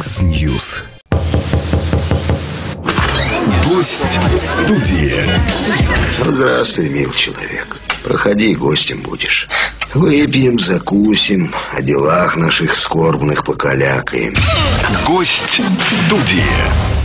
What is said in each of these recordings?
Яндекс.Ньюс. Гость в студии. Здравствуй, мил человек. Проходи, гостем будешь. Выпьем, закусим, о делах наших скорбных покалякаем. Гость в студии.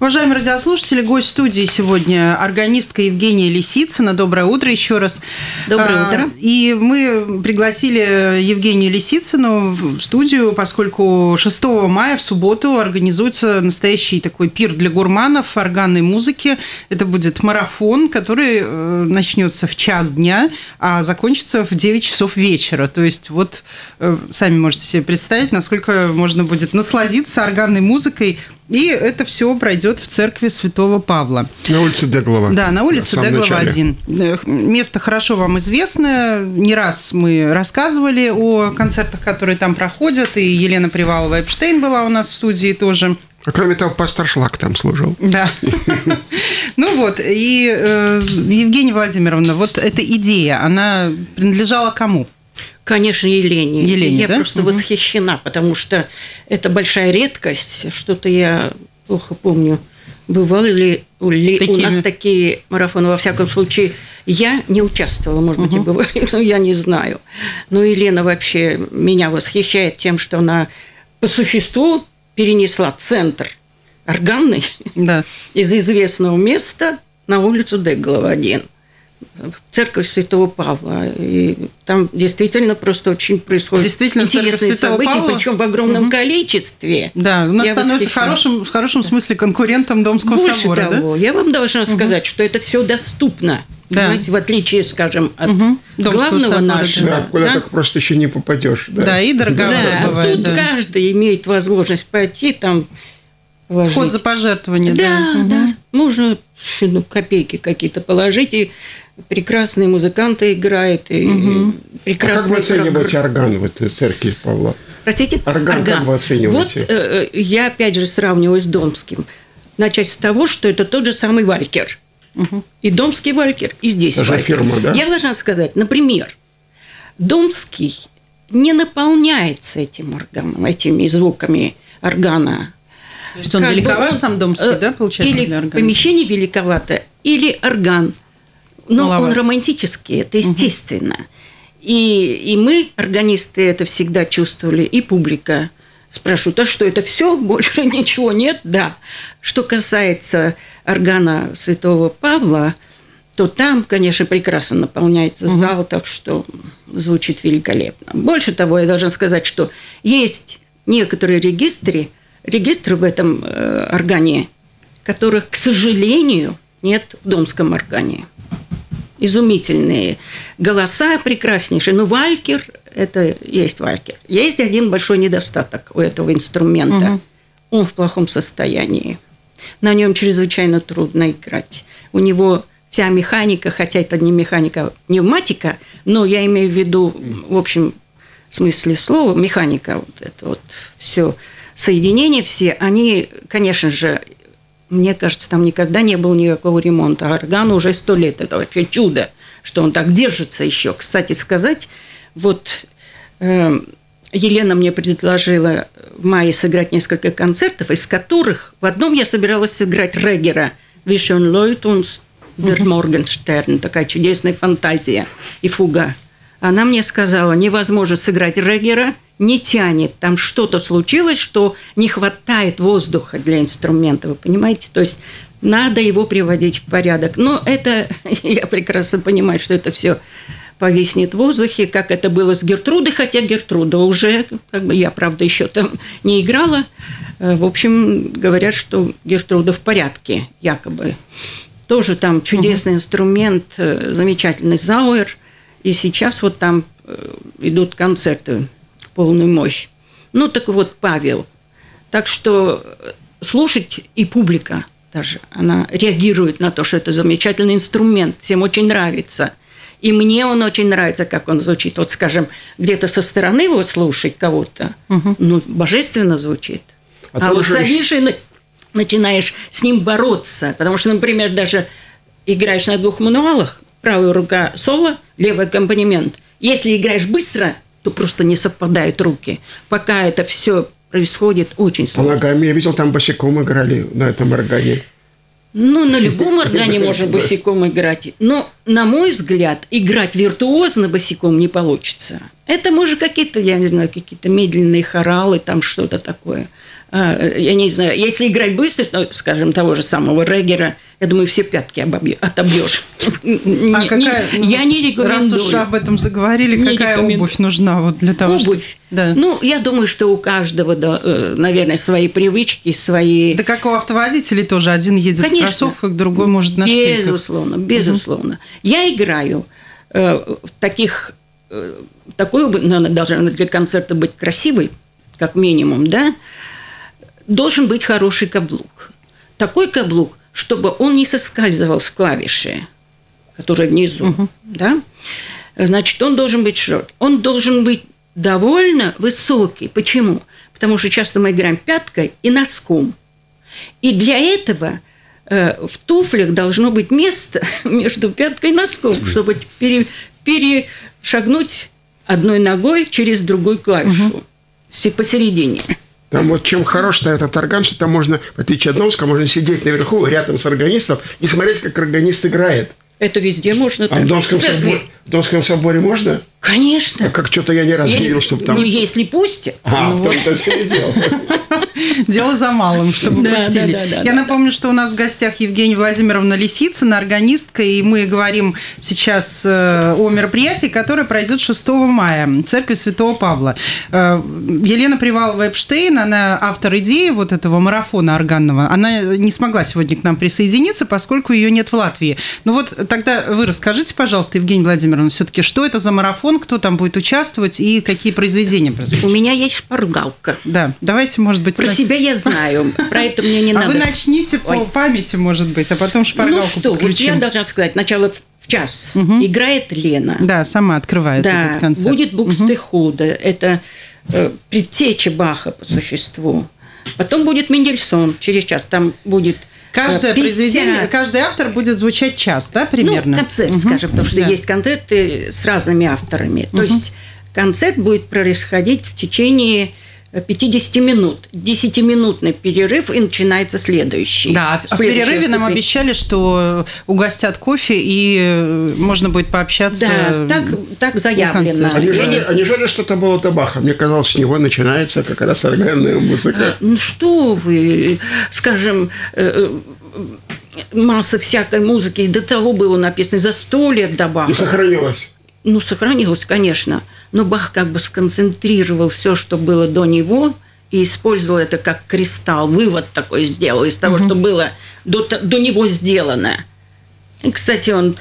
Уважаемые радиослушатели, гость студии сегодня органистка Евгения Лисицына. Доброе утро еще раз. Доброе утро. А, И мы пригласили Евгению Лисицыну в студию, поскольку 6 мая в субботу организуется настоящий такой пир для гурманов органной музыки. Это будет марафон, который э, начнется в час дня, а закончится в 9 часов вечера. То есть вот э, сами можете себе представить, насколько можно будет насладиться органной музыкой и это все пройдет в церкви Святого Павла. На улице Деглова. Да, на улице Деглова начале. 1. Э, Место хорошо вам известно. Не раз мы рассказывали о концертах, которые там проходят. И Елена Привалова-Эпштейн была у нас в студии тоже. А кроме того, пастор Шлак там служил. Да. Ну вот, и э, Евгения Владимировна, вот эта идея, она принадлежала кому? Конечно, Елене. Елене, я да? просто Мгм. восхищена, потому что это большая редкость. Что-то я плохо помню. Бывали ли, ли у нас такие марафоны? Во всяком случае, я не участвовала, может быть, и бывали, но я не знаю. Но Елена вообще меня восхищает тем, что она по существу перенесла центр органный Да. из известного места на улицу Деглова 1 в церковь Святого Павла. И там действительно просто очень происходят Действительно, интересные Святого события, Павла? причем в огромном количестве. Да, у нас Я становится восхищена. хорошим, в хорошем смысле конкурентом Домского Больше собора, да? того, я вам должна сказать, что это все доступно. Да. Понимаете, в отличие, скажем, от Домского главного собора, да. нашего. Да, куда да, так просто еще не попадешь. Да. Да, и дороговато да, бывает. тут да. каждый имеет возможность пойти там положить. Вход за пожертвование, да. Да, Мгм. да. Можно ну, копейки какие-то положить, и прекрасные музыканты играют, и А как прекрасные вы оцениваете программы. орган в этой церкви Павла? Простите? Орган как вы оцениваете? Вот э, э, я опять же сравниваю с Домским. Начать с того, что это тот же самый Валькер. И Домский Валькер, и здесь Это же Валькер. фирма, да? Я должна сказать, например, Домский не наполняется этим органом, этими звуками органа. То есть он Как бы великоват он, сам Домский, э, да, получается, Или для органа? помещение великовато, или орган. Но Маловат. он романтический, это естественно. И, и мы, органисты, это всегда чувствовали, и публика. Спрашивают, а что, это все? Больше ничего нет? Да. Что касается органа Святого Павла, то там, конечно, прекрасно наполняется зал, так что звучит великолепно. Больше того, я должна сказать, что есть некоторые регистры, регистры в этом э, органе, которых, к сожалению, нет в домском органе. Изумительные голоса прекраснейшие. Но Валькер – это есть Валькер. Есть один большой недостаток у этого инструмента. Он в плохом состоянии. На нем чрезвычайно трудно играть. У него вся механика, хотя это не механика, пневматика, но я имею в виду, в общем смысле слова, механика, вот это вот все соединения все, они, конечно же, мне кажется, там никогда не было никакого ремонта. А органу уже сто лет. Это вообще чудо, что он так держится еще. Кстати сказать, вот э, Елена мне предложила в мае сыграть несколько концертов, из которых в одном я собиралась сыграть Регера «Вишен Лойтунс Дер Моргенштерн». Такая чудесная фантазия и фуга. Она мне сказала, невозможно сыграть Регера, не тянет. Там что-то случилось, что не хватает воздуха для инструмента, вы понимаете? То есть надо его приводить в порядок. Но это, я прекрасно понимаю, что это все повиснет в воздухе, как это было с Гертрудой, хотя Гертруда уже, как бы я, правда, еще там не играла. Э, В общем, говорят, что Гертруда в порядке, якобы. Тоже там чудесный инструмент, э, замечательный зауэр. И сейчас вот там э, идут концерты в полную мощь. Ну, так вот, Павел. Так что э, слушать и публика даже, она реагирует на то, что это замечательный инструмент, всем очень нравится. И мне он очень нравится, как он звучит. Вот, скажем, где-то со стороны его слушать кого-то, ну, божественно звучит. А А, вот садишь и на- начинаешь с ним бороться. Потому что, например, даже играешь на двух мануалах, правая рука соло, левый аккомпанемент. Если играешь быстро, то просто не совпадают руки. Пока это все происходит очень По сложно. ногами я видел, там босиком играли на этом органе. Ну, на любом органе можно босиком играть. Но, на мой взгляд, играть виртуозно босиком не получится. Это, может, какие-то, я не знаю, какие-то медленные хоралы, там что-то такое. А, Я не знаю, если играть быстро, ну, скажем, того же самого Регера, я думаю, все пятки обобьё- отобьешь. А какая, Я не Раз уж рекомендую. об этом заговорили, Не какая рекомендую. обувь нужна вот для того, чтобы- Обувь. Да. Ну, я думаю, что у каждого, да, э, наверное, свои привычки, свои... Да как у автоводителей тоже. Один едет Конечно. в кроссовках, другой может на шпильках. Безусловно, безусловно. Я играю э, в таких... Э, такой, обувь, ну, она должна для концерта быть красивой, как минимум, да? Должен быть хороший каблук. Такой каблук, чтобы он не соскальзывал с клавиши, которая внизу, да? Значит, он должен быть широкий. Он должен быть довольно высокий. Почему? Потому что часто мы играем пяткой и носком. И для этого э, в туфлях должно быть место между пяткой и носком, чтобы пере- перешагнуть одной ногой через другую клавишу Си- посередине. Там вот чем хорош этот орган, что там можно, в отличие от Домска, можно сидеть наверху рядом с органистом и смотреть, как органист играет. Это везде можно. А в Домском, соборе, в Домском соборе можно? Конечно. А как что-то я не Если- видел, чтобы там... Ну, если пустят. А, в том-то все и дело. Дело за малым, чтобы Да, пустили. да, да, да, Я да, напомню, что у нас в гостях Евгения Владимировна Лисицына, органистка, и мы говорим сейчас э, о мероприятии, которое пройдет 6 мая. Церковь Святого Павла. Э, Елена Привалова-Эпштейн, она автор идеи вот этого марафона органного. Она не смогла сегодня к нам присоединиться, поскольку ее нет в Латвии. Ну вот тогда вы расскажите, пожалуйста, Евгения Владимировна, все-таки, что это за марафон, кто там будет участвовать и какие произведения У прозвучат? меня есть шпаргалка. Да, давайте, может быть, Про сна- себя я знаю. Про это мне не а надо. вы начните по памяти, может быть, а потом Ну шпаргалку что, вот я должна сказать, начало в час. Играет Лена. Да, сама открывает этот концерт. будет Букстехуда. Это э, предтеча Баха по существу. Потом будет Мендельсон через час. Там будет Каждое 50 произведение, каждый автор будет звучать час, да, примерно? Ну, концерт, Мгм. скажем, потому что Да. есть концерты с разными авторами. То есть концерт будет происходить в течение э, 50 минут. 10-минутный перерыв, и начинается следующий. Да, а в перерыве нам ступень. обещали, что угостят кофе, и э, можно будет пообщаться. Да, так, так заявлено. Они Я же, не- они же что-то было до Баха. Мне казалось, с него начинается как раз органная музыка. Ну что вы, скажем, э, э, масса всякой музыки до того было написано за сто лет до И сохранилось. Ну, сохранилось, конечно. Но Бах как бы сконцентрировал все, что было до него, и использовал это как кристалл, вывод такой сделал из того, что было до, до него сделано. И, кстати, он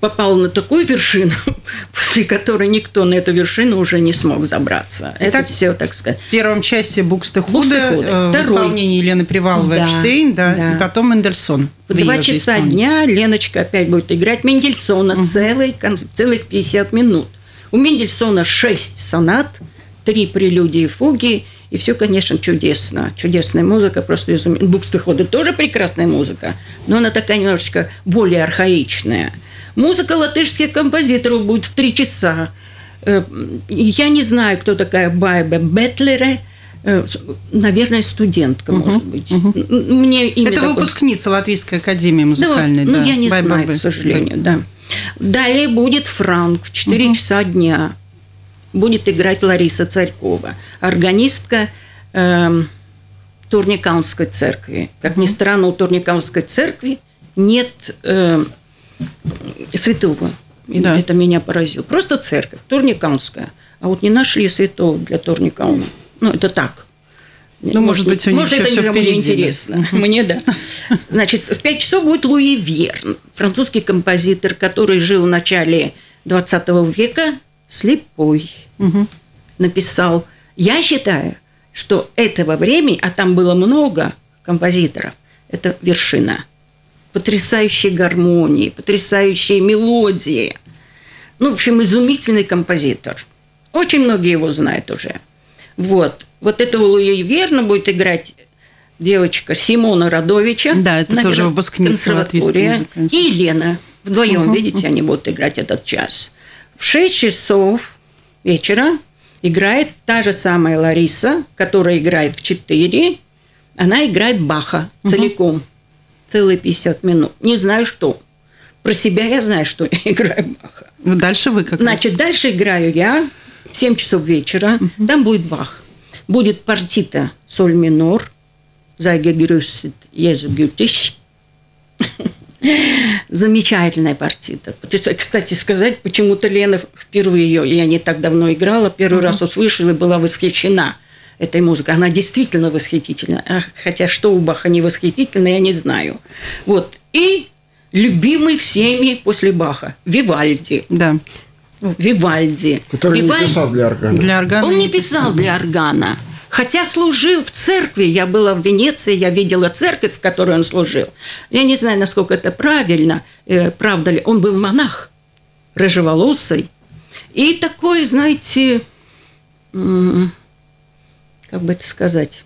попал на такую вершину, после которой никто на эту вершину уже не смог забраться. Итак, это все, так сказать. В первом части Букстехуда э, в исполнении Елены Приваловой Да, Эпштейн, да, да. и потом Мендельсон. В два часа дня Леночка опять будет играть Мендельсона целый, кон- целых 50 минут. У Мендельсона 6 сонат, 3 прелюдии и фуги, и все, конечно, чудесно. Чудесная музыка, просто изумительная. Букстехуде тоже прекрасная музыка, но она такая немножечко более архаичная. Музыка латышских композиторов будет в 3 часа. Э, Я не знаю, кто такая Байбе Бетлере. Э, Наверное, студентка, может быть. М- Мне имя Это такое- выпускница Латвийской академии музыкальной. ну, да. ну, я не Бай-бай-бай. знаю, к сожалению, да. Далее будет Франк в 4 часа дня. Будет играть Лариса Царькова, органистка эм, Турниканской церкви. Как ни странно, у Турниканской церкви нет эм, святого. Да. Это меня поразило. Просто церковь, Турниканская. А вот не нашли святого для Турникауна. Ну, это так. Ну, может быть, у них может, еще это никому не впереди, да. интересно. Мне да. Значит, в 5 часов будет Луи Верн, французский композитор, который жил в начале 20 века, слепой. Написал. Я считаю, что этого времени, а там было много композиторов, это вершина. Потрясающие гармонии, потрясающие мелодии. Ну, в общем, изумительный композитор. Очень многие его знают уже. Вот. Вот этого Луи Верна будет играть девочка Симона Радовича. Да, это тоже выпускница Латвийской музыкальной И Елена. Вдвоем, видите, они будут играть этот час. В 6 часов вечера играет та же самая Лариса, которая играет в 4. Она играет Баха целиком. Целые 50 минут. Не знаю, что. Про себя я знаю, что я играю Баха. Ну, дальше вы как Значит, дальше играю я в 7 часов вечера. Там будет Бах. Будет партита соль минор. Зайге грюсит Езу Гютиш. Замечательная партита. Кстати сказать, почему-то Лена впервые ее, я не так давно играла, первый раз услышала и была восхищена этой музыкой. Она действительно восхитительна. Хотя что у Баха не восхитительно, я не знаю. Вот. И любимый всеми после Баха Вивальди. Да. Вивальди. Который не Вивальди- писал для органа. Для органа. он не писал для органа. Хотя служил в церкви, я была в Венеции, я видела церковь, в которой он служил. Я не знаю, насколько это правильно, э, правда ли. Он был монах, рыжеволосый. И такой, знаете, как бы это сказать,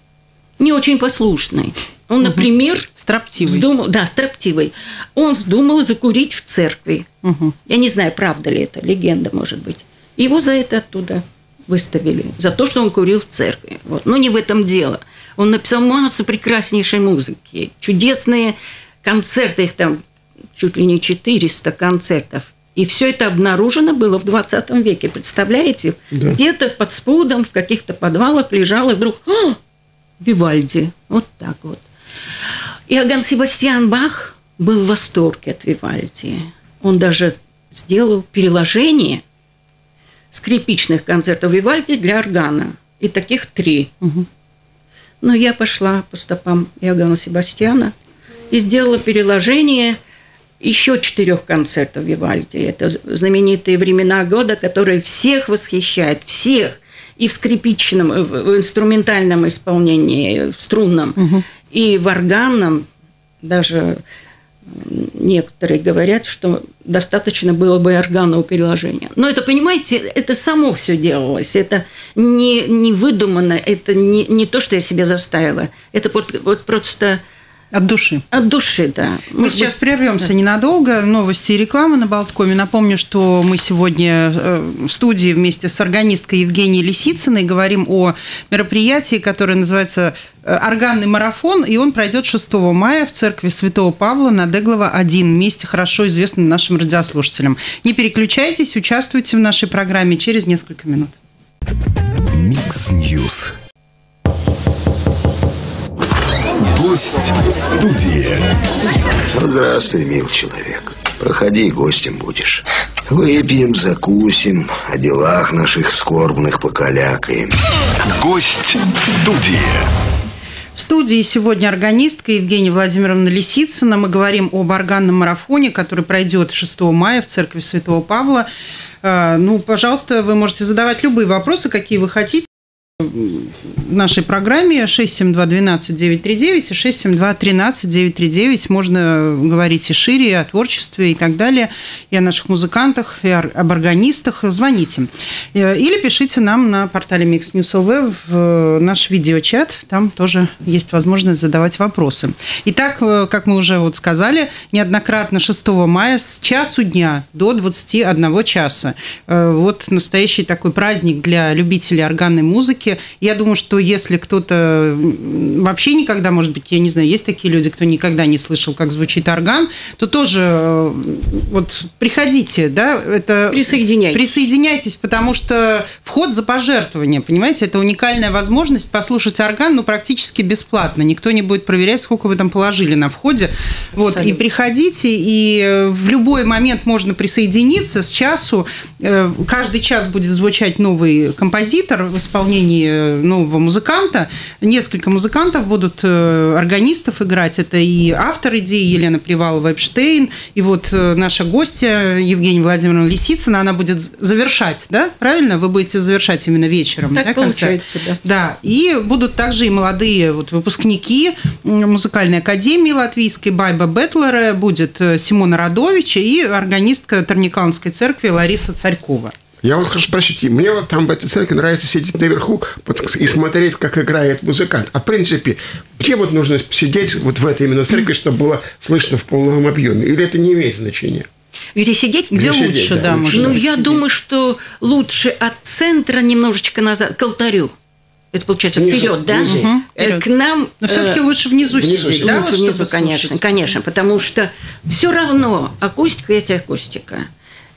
не очень послушный. Он, например, Строптивый. вздумал, да, строптивый. Он вздумал закурить в церкви. Я не знаю, правда ли это, легенда, может быть. Его за это оттуда выставили, за то, что он курил в церкви. Вот. Но не в этом дело. Он написал массу прекраснейшей музыки, чудесные концерты, их там чуть ли не 400 концертов. И все это обнаружено было в 20 веке, представляете? Где-то под спудом, в каких-то подвалах лежал, и вдруг «А, Вивальди. Вот так вот. Иоганн Себастьян Бах был в восторге от Вивальди. Он даже сделал переложение скрипичных концертов Вивальди для органа. И таких три. Но я пошла по стопам Иоганна Себастьяна и сделала переложение еще четырех концертов Вивальди. Это знаменитые времена года, которые всех восхищают, всех. И в скрипичном, в в инструментальном исполнении, в струнном, и в органном. Даже некоторые говорят, что достаточно было бы органного переложения. Но это, понимаете, это само все делалось. Это не, не выдумано, это не, не то, что я себя заставила. Это вот, вот просто От души. от души, да. Мы сейчас прервемся ненадолго. Новости и реклама на Болткоме. Напомню, что мы сегодня э, в студии вместе с органисткой Евгенией Лисицыной говорим о мероприятии, которое называется э, «Органный марафон», и он пройдет 6 мая в церкви Святого Павла на Деглова 1, месте хорошо известным нашим радиослушателям. Не переключайтесь, участвуйте в нашей программе через несколько минут. Mix News. Гость в студии. Здравствуй, мил человек. Проходи, гостем будешь. Выпьем, закусим, о делах наших скорбных покалякаем. Гость в студии. В студии сегодня органистка Евгения Владимировна Лисицына. Мы говорим об органном марафоне, который пройдет 6 мая в церкви Святого Павла. Э, Ну, пожалуйста, вы можете задавать любые вопросы, какие вы хотите в нашей программе 672-12-939 и 672-13-939. Можно говорить и шире, и о творчестве, и так далее, и о наших музыкантах, и об органистах. Звоните. Э, Или пишите нам на портале Mix News LV в э, наш видеочат. Там тоже есть возможность задавать вопросы. Итак, э, как мы уже вот сказали, неоднократно 6 мая с часу дня до 21 часа. Вот настоящий такой праздник для любителей органной музыки. Я думаю, что если кто-то вообще никогда, может быть, я не знаю, есть такие люди, кто никогда не слышал, как звучит орган, то тоже э, вот приходите, да, это... Присоединяйтесь. Присоединяйтесь, потому что вход за пожертвование, понимаете, это уникальная возможность послушать орган, ну, практически бесплатно. Никто не будет проверять, сколько вы там положили на входе. Вот, и приходите, и э, в любой момент можно присоединиться с часу. Э, Каждый час будет звучать новый композитор в исполнении э, нового музыканта. Несколько музыкантов будут э, органистов играть. Это и автор идеи Елена Привалова-Эпштейн, и вот э, наша гостья Евгения Владимировна Лисицына, она будет завершать, да? Правильно? Вы будете завершать именно вечером, Так да, концерт? получается, да. Да, и будут также и молодые вот выпускники музыкальной академии латвийской Байба Бетлера, будет Симона Радовича и органистка Тарниканской церкви Лариса Царькова. Я вот хочу спросить, мне вот там в этой церкви нравится сидеть наверху вот и смотреть, как играет музыкант. А в принципе, где вот нужно сидеть вот в этой именно церкви, чтобы было слышно в полном объеме? Или это не имеет значения? Где сидеть? Где Где лучше, сидеть, да, да, можно Ну, быть я сидеть. думаю, что лучше от центра немножечко назад, к алтарю. Это получается Внизу, вперед, да? внизу. Э, вперед. К нам. Но все-таки э, лучше внизу, внизу сидеть, сидеть. да? лучше вот, внизу, чтобы конечно, слушать? конечно, потому что все равно акустика это акустика.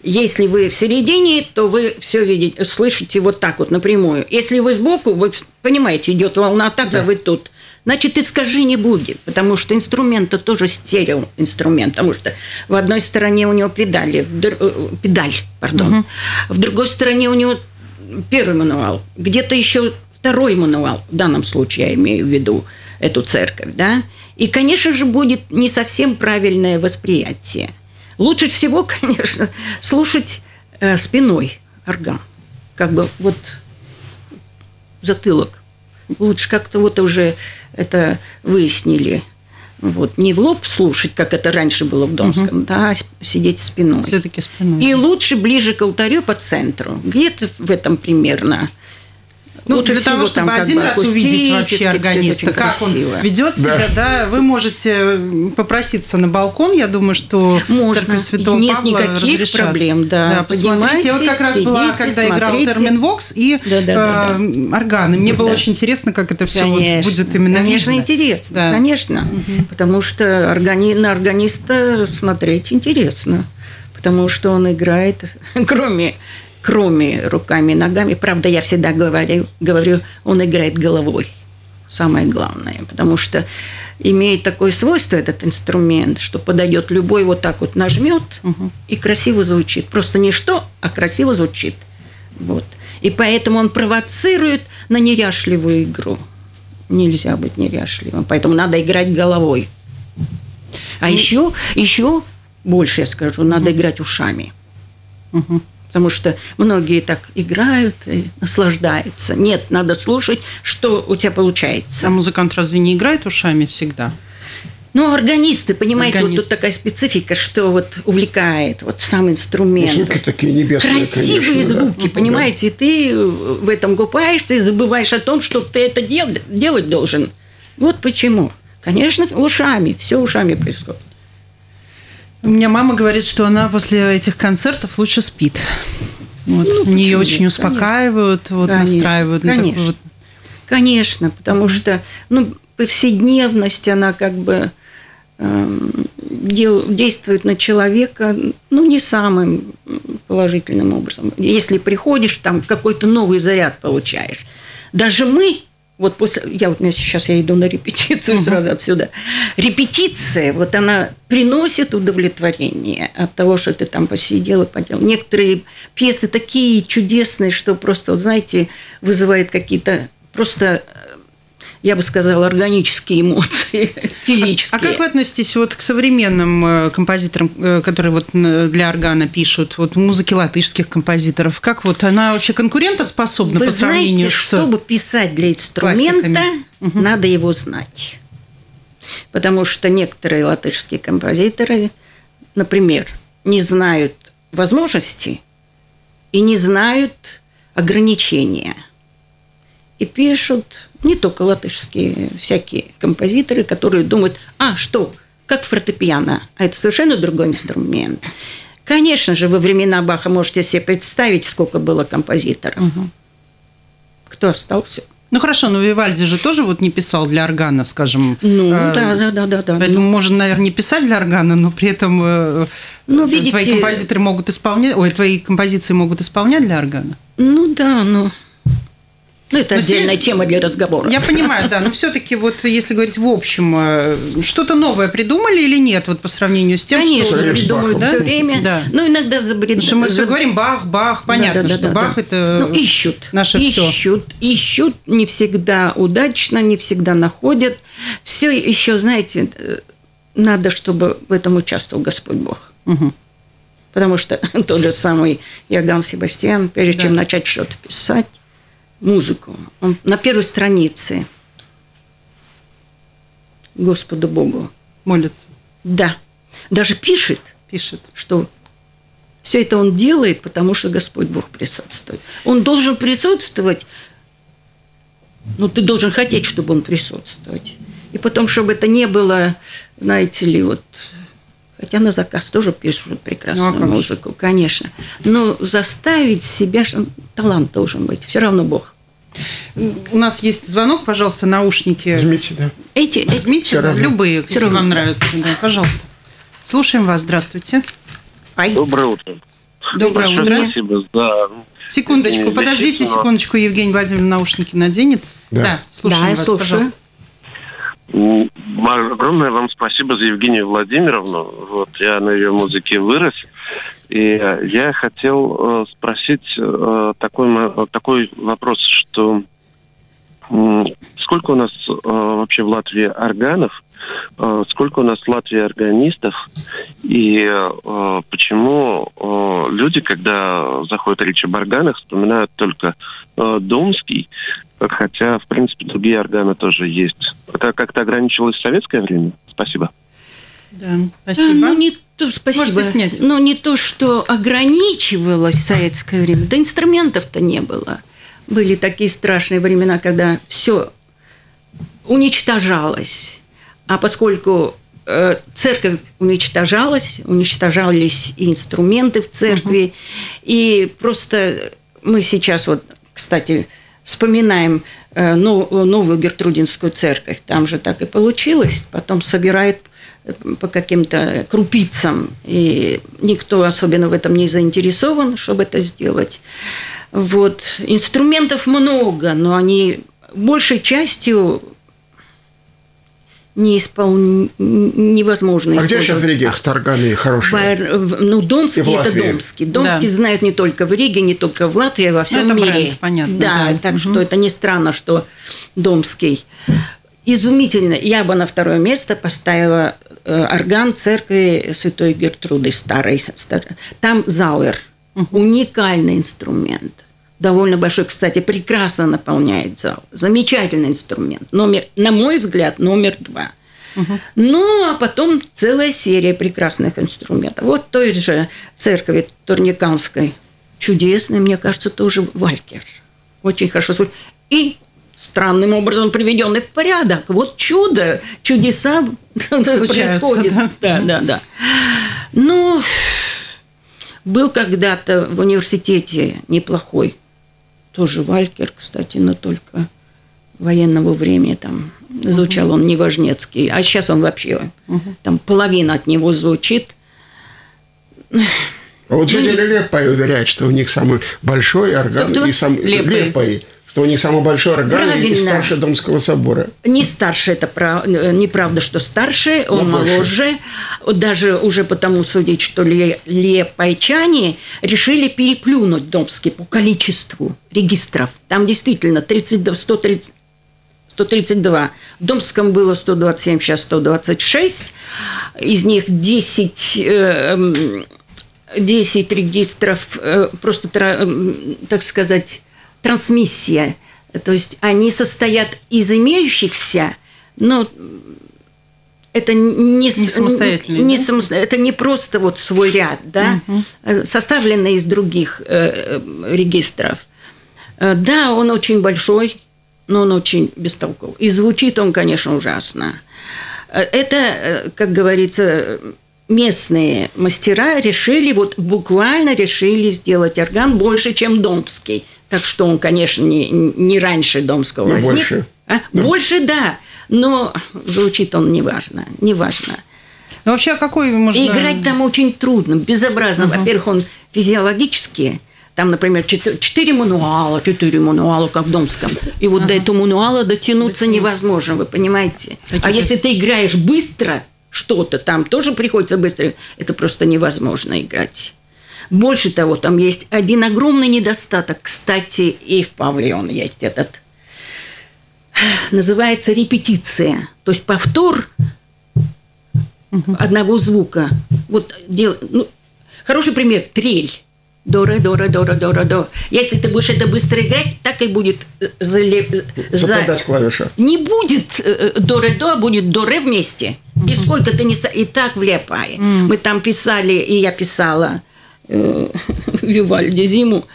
Если вы в середине, то вы все видите, слышите вот так вот напрямую. Если вы сбоку, вы понимаете, идет волна так, а вы тут. Значит, искажений будет, потому что инструмент это тоже стереоинструмент, потому что в одной стороне у него педали, в др- э, педаль, пардон, в другой стороне у него первый мануал, где-то еще второй мануал, в данном случае я имею в виду эту церковь, да, и, конечно же, будет не совсем правильное восприятие. Лучше всего, конечно, слушать э, спиной орган, как бы вот затылок. Лучше как-то вот уже это выяснили. Вот, не в лоб слушать, как это раньше было в Домском, да, а сидеть спиной. Все-таки спиной. И лучше ближе к алтарю по центру. Где-то в этом примерно. Ну, Лучше для того, чтобы там один раз увидеть вообще органиста, как красиво. он ведет себя, да, вы можете попроситься на балкон, я думаю, что Можно. церковь Святого Нет Павла никаких разрешат. проблем, да. посмотрите, я вот как раз Поднимайтесь, была, сидите, когда играл смотрите. термин Вокс и Да-да-да-да. э, органы. Мне было Да. очень интересно, как это все Конечно, будет именно Конечно, видно. интересно, Да. конечно. Потому что органи... на органиста смотреть интересно. Потому что он играет, кроме, кроме руками и ногами. Правда, я всегда говорю, говорю, он играет головой. Самое главное. Потому что имеет такое свойство этот инструмент, что подойдет любой вот так вот нажмет и красиво звучит. Просто не что, а красиво звучит. Вот. И поэтому он провоцирует на неряшливую игру. Нельзя быть неряшливым, поэтому надо играть головой. А еще, еще больше я скажу, надо играть ушами. Потому что многие так играют и наслаждаются. Нет, надо слушать, что у тебя получается. А музыкант разве не играет ушами всегда? Ну, органисты, понимаете, вот Органисты. тут такая специфика, что вот увлекает вот сам инструмент. Звуки такие небесные, Красивые конечно, да. звуки, понимаете, и ты в этом купаешься и забываешь о том, что ты это дел- делать должен. Вот почему. Конечно, ушами, все ушами происходит. У меня мама говорит, что она после этих концертов лучше спит. Вот. Ну, Нее почему очень успокаивают, вот, Конечно, настраивают конечно. вот Конечно, потому что ну, повседневность, она как бы эм, дел- действует на человека ну, не самым положительным образом. Если приходишь, там какой-то новый заряд получаешь. Даже мы, вот после, я вот сейчас я иду на репетицию сразу отсюда. Репетиция, вот она приносит удовлетворение от того, что ты там посидел и поделал. Некоторые пьесы такие чудесные, что просто, вот знаете, вызывают какие-то просто, э, я бы сказала, органические эмоции, физические. А как вы относитесь вот к современным э, композиторам, э, которые вот для органа пишут, вот музыки латышских композиторов? Как вот она вообще конкурентоспособна Вы по сравнению знаете, с... чтобы писать для инструмента, классиками. надо его знать. Потому что некоторые латышские композиторы, например, не знают возможностей и не знают ограничения. И пишут не только латышские, всякие композиторы, которые думают, а что, как фортепиано, а это совершенно другой инструмент. Конечно же, во времена Баха можете себе представить, сколько было композиторов. Кто остался? Ну хорошо, но Вивальди же тоже вот не писал для органа, скажем. Ну, Э, да, да, да, да, да. Поэтому Ну, можно, наверное, не писать для органа, но при этом э, Ну, видите- твои композиторы могут исполнять, ой, твои композиции могут исполнять для органа. ну да, ну. Ну, это Но отдельная се- тема для разговора. Я понимаю, да, но все-таки вот если говорить в общем, э, что-то новое придумали или нет вот по сравнению с тем, Конечно, что... Конечно, придумывают Бахом. все время. Да. Ну, иногда забредают. Потому что мы все говорим Бах, Бах, понятно, Да, да, что да, Бах да. это Ну, ищут. наше все. ищут, ищут, не всегда удачно, не всегда находят. Все еще, знаете, э, надо, чтобы в этом участвовал Господь Бог. Потому что тот же самый Иоганн Себастьян, прежде Да. чем начать что-то писать, музыку, он на первой странице Господу Богу, молится, да, даже пишет, пишет. что все это он делает, потому что Господь Бог присутствует. Он должен присутствовать, ну, ты должен хотеть, чтобы он присутствовать. И потом, чтобы это не было, знаете ли, вот Хотя на заказ тоже пишут прекрасную Ну, а музыку, конечно. Но заставить себя, талант должен быть, все равно Бог. У нас есть звонок, пожалуйста, наушники. Возьмите, да. Эти, эти- Возьмите, Всё да, равно. любые, какие равно. вам нравятся. Да, пожалуйста. Слушаем вас. Здравствуйте. Ай, Доброе утро. Доброе Большое утро. спасибо за... Секундочку, подождите Лисицына. секундочку, Евгений Владимирович наушники наденет. Да. Да, слушаем Да, вас, слушаю. пожалуйста. Огромное вам спасибо за Евгению Владимировну. Вот я на ее музыке вырос. И я хотел э, спросить э, такой, такой вопрос, что сколько у нас э, вообще в Латвии органов, сколько у нас в Латвии органистов, и почему люди, когда заходит речь об органах, вспоминают только Домский, хотя, в принципе, другие органы тоже есть. Это как-то ограничилось в советское время? Спасибо. Да, спасибо. Ну, не то, спасибо. Можете снять. Но не то, что ограничивалось в советское время. Да инструментов-то не было. Были такие страшные времена, когда все уничтожалось. А поскольку э, церковь уничтожалась, уничтожались и инструменты в церкви, и просто мы сейчас вот, кстати, вспоминаем э, ну, новую Гертрудинскую церковь, там же так и получилось, потом собирают по каким-то крупицам, и никто особенно в этом не заинтересован, чтобы это сделать. Вот. Инструментов много, но они большей частью не испол... невозможно А где сейчас в. Риге органы хорошие? Бар- Ну, Домский это. Домский. Домский Да. знают не только в Риге, не только в Латвии, а во всем это мире. бренд, понятно, Да, да. так Мгм. что это не странно, что Домский. Изумительно. Я бы на второе место поставила э, орган церкви Святой Гертруды старой. стар- Там Зауэр. Уникальный инструмент. Довольно большой, кстати, прекрасно наполняет зал. Замечательный инструмент. Номер, на мой взгляд, номер два. Ну, а потом целая серия прекрасных инструментов. Вот той же церкви Турниканской. Чудесный, мне кажется, тоже Валькер. Очень хорошо звучит. И странным образом приведенный в порядок. Вот чудо, чудеса происходят. да. Да, да, да. Ну, был когда-то в университете неплохой. Тоже Валькер, кстати, но только военного времени там звучал он неважнецкий. А сейчас он вообще, там половина от него звучит. А вот жители Лепой уверяют, что у них самый большой орган Кто-кто? и сам Лепой. Лепой, у них самый большой орган и Правильно. старше Домского собора. Не старше, это прав- э, неправда, что старше, он Но больше. моложе. Даже уже потому судить, что ле- лепайчане решили переплюнуть Домский по количеству регистров. Там действительно 32, 130, 132. В Домском было 127, сейчас 126. Из них 10, э, эм, 10 регистров, э, просто, эм, так сказать, трансмиссия. То есть они состоят из имеющихся, но это не, Не самостоятельные, не да? самосто- это не просто вот свой ряд, да, э, составленный из других э, э, регистров. Э, Да, он очень большой, но он очень бестолковый. И звучит он, конечно, ужасно. Это, как говорится, местные мастера решили, вот буквально решили сделать орган больше, чем домский. Так что он, конечно, не, не раньше домского Но возник. больше. А? Больше, да, но звучит он неважно, неважно. Ну, вообще, а какой можно... И играть там очень трудно, безобразно. Во-первых, он физиологически, там, например, чет- четыре мануала, четыре мануала, как в Домском. И вот до этого мануала дотянуться невозможно, вы понимаете? А если ты играешь быстро, что-то там тоже приходится быстро, это просто невозможно играть. Больше того, там есть один огромный недостаток. Кстати, и в Павлион есть этот. Называется репетиция. То есть повтор одного звука. Вот дел, ну, хороший пример – трель. До, ре, до, ре, до. Если ты будешь это быстро играть, так и будет э, зале- э, за- клавиша. Не будет э, э, до, а будет до, ре вместе. И сколько ты не... И так влепай. Мы там писали, и я писала э, Вивальди зиму.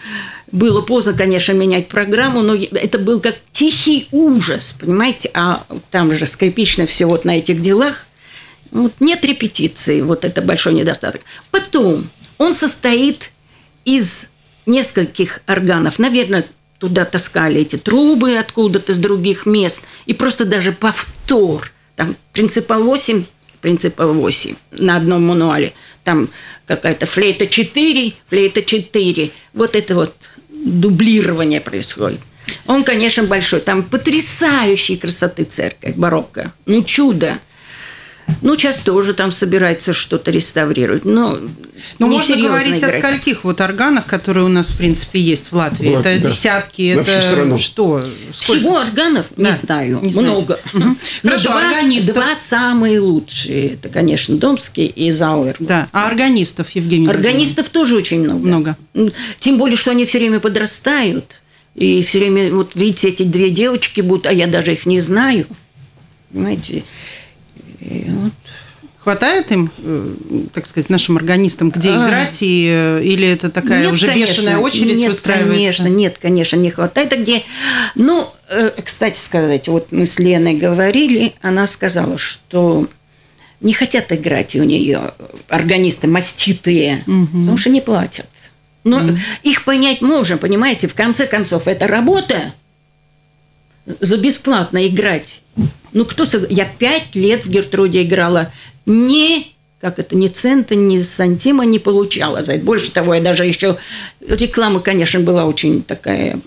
Было поздно, конечно, менять программу, но это был как тихий ужас, понимаете? А там же скрипично все вот на этих делах. Вот нет репетиции, вот это большой недостаток. Потом он состоит из нескольких органов. Наверное, туда таскали эти трубы откуда-то с других мест. И просто даже повтор. Там принципа 8, принципа 8 на одном мануале. Там какая-то флейта 4, флейта 4. Вот это вот дублирование происходит. Он, конечно, большой. Там потрясающей красоты церковь барокко. Ну, чудо. Ну, сейчас тоже там собирается что-то реставрировать. Но Ну, можно несерьезно говорить играть. о скольких вот органах, которые у нас, в принципе, есть в Латвии. В Латвии, это да. десятки, На это что? Сколько? Всего органов Да, не знаю, не много. Мгм. Но Хорошо, два, органистов. два самые лучшие. Это, конечно, Домский и Зауэр. Да. А органистов, Евгений Органистов тоже очень много. Много. Тем более, что они все время подрастают. И все время, вот видите, эти две девочки будут, а я даже их не знаю. Понимаете? И вот. Хватает им, э, так сказать, нашим органистам, где А. играть, и, э, или это такая Нет, уже конечно, бешеная очередь нет, выстраивается? Конечно, нет, конечно, не хватает. А где... Ну, э, кстати сказать, вот мы с Леной говорили, она сказала, что не хотят играть у нее органисты маститые, потому что не платят. Но их понять можем, понимаете, в конце концов, это работа за бесплатно играть. Ну, кто... Я пять лет в Гертруде играла. Ни, как это, ни цента, ни сантима не получала за это. Больше того, я даже еще... Реклама, конечно, была очень такая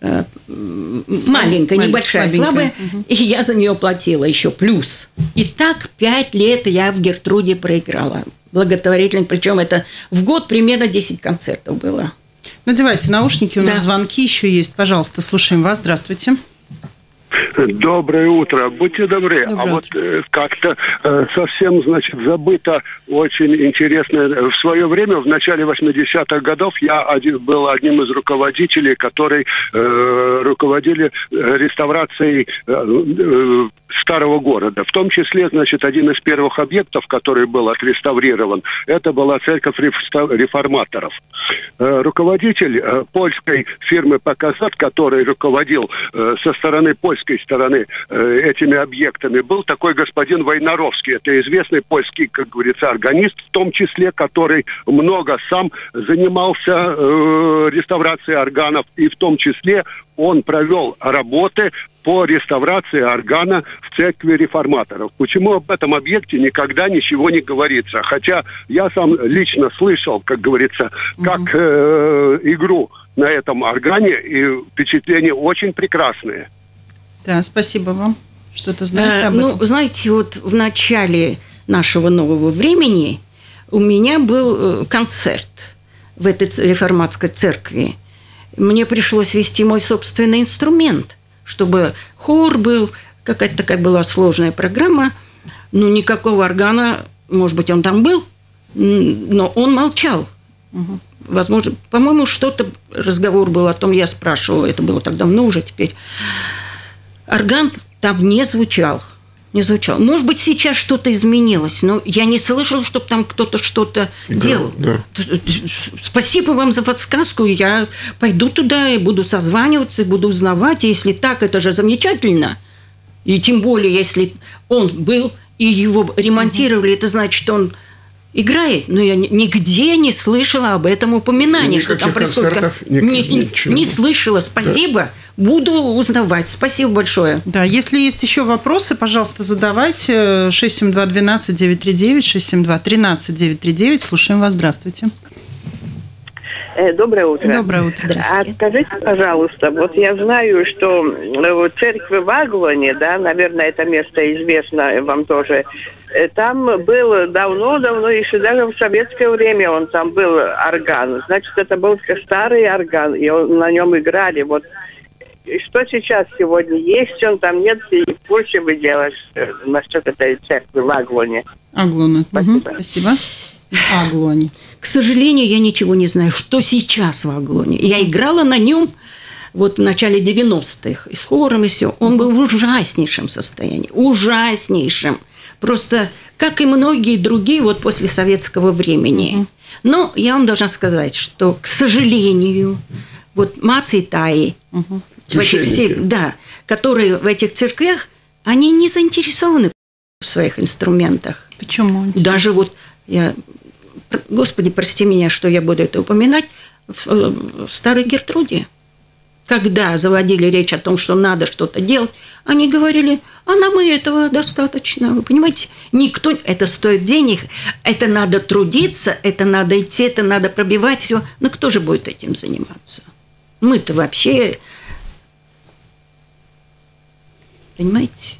э, маленькая, Малень- небольшая, слабенькая. слабая. И я за нее платила еще плюс. И так пять лет я в Гертруде проиграла. Благотворительно. Причем это в год примерно 10 концертов было. Надевайте наушники, у нас Да. звонки еще есть. Пожалуйста, слушаем вас. Здравствуйте. Доброе утро. Будьте добры. Доброе а вот э, как-то э, совсем, значит, забыто очень интересно. В свое время, в начале 80-х годов, я один, был одним из руководителей, которые э, руководили э, реставрацией э, э, старого города. В том числе, значит, один из первых объектов, который был отреставрирован, это была церковь реформаторов. Э, Руководитель э, польской фирмы «Показат», который руководил э, со стороны польской стороны этими объектами, был такой господин Войнаровский. Это известный польский, как говорится, органист, в том числе, который много сам занимался реставрацией органов, и в том числе он провел работы по реставрации органа в церкви реформаторов. Почему об этом объекте никогда ничего не говорится? Хотя я сам лично слышал, как говорится, как э, игру на этом органе, и впечатления очень прекрасные. Да, спасибо вам. Что-то знаете Э, об ну, этом? знаете, вот в начале нашего нового времени у меня был э, концерт в этой реформатской церкви. Мне пришлось вести мой собственный инструмент, чтобы хор был, какая-то такая была сложная программа. Ну, никакого органа, может быть, он там был, но он молчал. Возможно, по-моему, что-то разговор был о том, я спрашивала, это было так давно уже теперь. Орган там не звучал. Не звучал. Может быть, сейчас что-то изменилось, но я не слышала, чтобы там кто-то что-то делал. да. Спасибо вам за подсказку. Я пойду туда и буду созваниваться, и буду узнавать. И Если так, это же замечательно. И тем более, если он был и его ремонтировали, это значит, что он играет. Но я ни- нигде не слышала об этом упоминании, что там Никаких происходит. Не- не- ничего. не слышала. Спасибо. Буду узнавать. Спасибо большое. Да, если есть еще вопросы, пожалуйста, задавайте. 672-12-939, 672-13-939. Слушаем вас. Здравствуйте. Э, Доброе утро. Доброе утро. А Здравствуйте. скажите, пожалуйста, вот я знаю, что э, вот церковь в Аглоне, да, наверное, это место известно вам тоже, э, там был давно-давно, еще даже в советское время он там был орган. Значит, это был старый орган, и он, на нем играли. Вот и что сейчас сегодня есть, он там нет, и курсе вы делаешь э, насчет этой церкви в Аглоне. Аглона. Мгм, Спасибо. Спасибо. Аглони. К сожалению, я ничего не знаю, что сейчас в Аглоне. Я играла на нем вот в начале 90-х, и с хором, и все. Он был в ужаснейшем состоянии. Ужаснейшем. Просто, как и многие другие, вот после советского времени. Но я вам должна сказать, что, к сожалению, вот Мацы и Таи, в этих, да, которые в этих церквях, они не заинтересованы в своих инструментах. Почему? Даже вот я, Господи, прости меня, что я буду это упоминать, в, э, в старой Гертруде, когда заводили речь о том, что надо что-то делать, они говорили, а нам и этого достаточно. Вы понимаете, никто, это стоит денег, это надо трудиться, это надо идти, это надо пробивать все. Но кто же будет этим заниматься? Мы-то вообще, понимаете?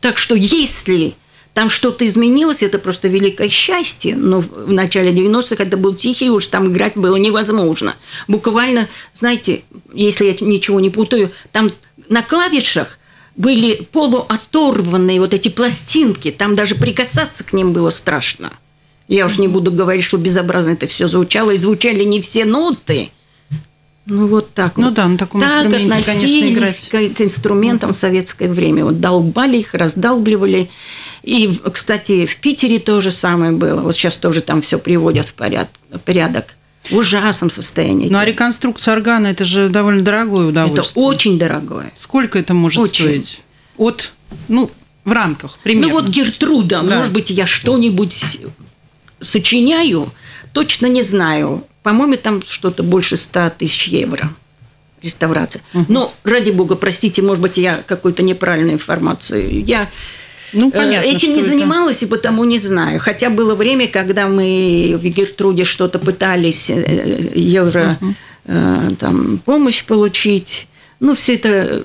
Так что если там что-то изменилось, это просто великое счастье. Но в начале 90-х это был тихий уж, там играть было невозможно. Буквально, знаете, если я ничего не путаю, там на клавишах были полуоторванные вот эти пластинки, там даже прикасаться к ним было страшно. Я уж не буду говорить, что безобразно это все звучало, и звучали не все ноты. Ну, вот так Ну вот. да, на таком так инструменте, конечно, играть. к, к инструментам в советское время. Вот долбали их, раздалбливали. И, кстати, в Питере то же самое было. Вот сейчас тоже там все приводят в поряд, в порядок. В ужасном состоянии. Ну, а реконструкция органа – это же довольно дорогое это удовольствие. очень дорогое. Сколько это может Очень. стоить? От, ну, в рамках, примерно. Ну вот Гертруда, Да. может быть, я что-нибудь сочиняю, точно не знаю. По-моему, там что-то больше 100 тысяч евро реставрация. Но, ради бога, простите, может быть, я какую-то неправильную информацию. Я Ну, э, понятно, этим не это. занималась и потому не знаю. Хотя было время, когда мы в Гертруде что-то пытались э, евро э, там помощь получить. Ну, все это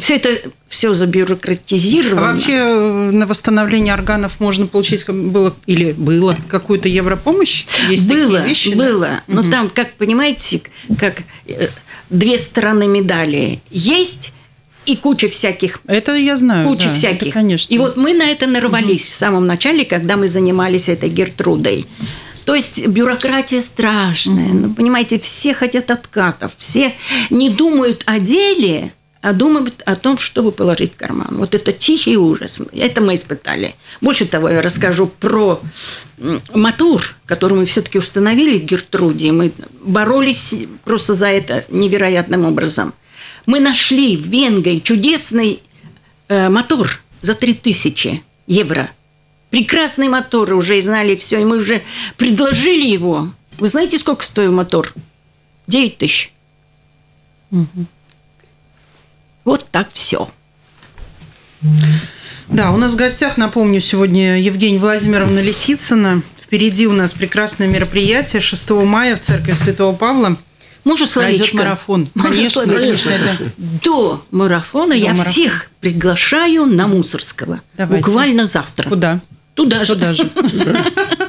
все это все А забюрократизировано. вообще э, на восстановление органов можно получить было или было какую-то европомощь? Есть было, такие вещи? да? было. Но там, как понимаете, как э, две стороны медали есть и куча всяких Это я знаю. куча да, это, всяких. конечно. И вот мы на это нарвались в самом начале, когда мы занимались этой Гертрудой. То есть бюрократия страшная. Ну, понимаете, все хотят откатов, все не думают о деле, а думают о том, чтобы положить в карман. Вот это тихий ужас. Это мы испытали. Больше того, я расскажу про мотор, который мы все-таки установили в Гертруде. Мы боролись просто за это невероятным образом. Мы нашли в Венгрии чудесный э, мотор за 3000 евро. Прекрасный мотор, уже знали все, и мы уже предложили его. Вы знаете, сколько стоил мотор? 9 тысяч. Вот так все. Да, у нас в гостях, напомню, сегодня Евгения Владимировна Лисицына. Впереди у нас прекрасное мероприятие 6 мая в церкви Святого Павла. Можно Пройдет словечко? марафон. Можно Конечно, конечно, До марафона я марафона. всех приглашаю на Мусорского. Давайте. Буквально завтра. Куда? Туда же. Туда же.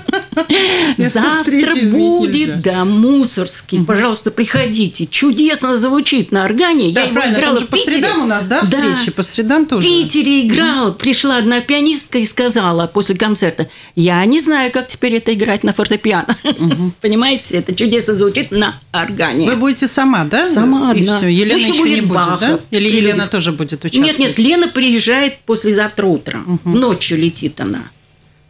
Завтра будет, да, Мусорский. Пожалуйста, приходите. Чудесно звучит на органе. Да, я его играла в по Питере. средам у нас, да, встречи? По средам В тоже. Питере играла. Пришла одна пианистка и сказала после концерта, я не знаю, как теперь это играть на фортепиано. Понимаете, это чудесно звучит на органе. Вы будете сама, да? Сама И все. Елена Ну, еще еще, не будет да? Или. Елена тоже будет участвовать? Нет, нет, Лена приезжает послезавтра утром. Ночью летит она.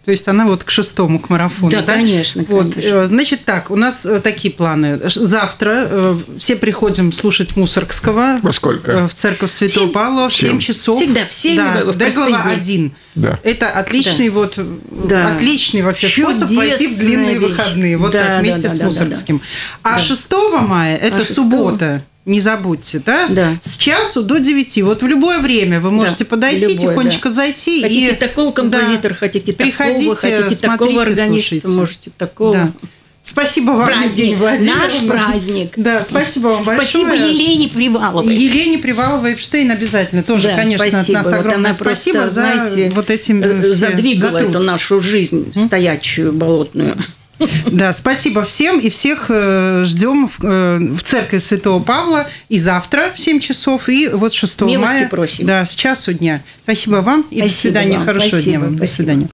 То есть она вот к шестому, к марафону, Да, да? конечно, Вот, конечно. э, значит так, у нас э, такие планы. Завтра э, все приходим слушать Мусоргского. Во сколько? э, В церковь Святого Семь. Павла в 7 Семь. часов. Всегда в семь, Да, в Деглова простые дни. 1. Да. Это отличный вот, э, Да. отличный вообще способ Чудесная пойти в длинные вещь. выходные. Вот Да, так, да, вместе да, с да, да, Мусоргским. А Да. 6 мая, это А 6-го? суббота, не забудьте, да? Да. С часу до 9. Вот в любое время вы можете подойти, любое, тихонечко да. зайти. Хотите и... такого композитора, хотите Приходите, такого, хотите такого смотрите, органиста, слушайте. можете такого. Да. Спасибо вам, Праздник, Евгения наш праздник. Да, спасибо вам Спасибо большое. Елене Приваловой. Елене Приваловой Эпштейн обязательно тоже, Да, конечно, спасибо. от нас Вот огромное просто, спасибо за знаете, вот этим э, все- задвигала за труд. эту нашу жизнь стоячую, болотную. Да, спасибо всем и всех э, ждем в, э, в церкви Святого Павла и завтра в 7 часов, и вот 6 Милости мая. просим. Да, с часу дня. Спасибо вам и до Спасибо свидания. вам. Хорошего Спасибо, дня вам. До спасибо. свидания.